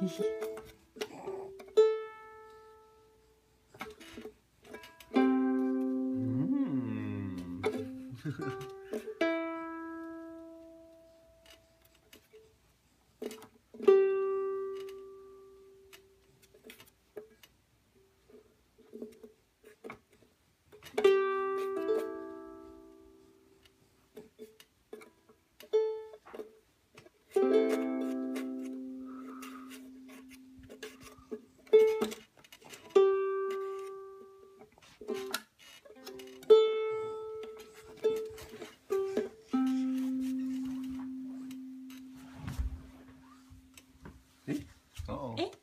うん。え？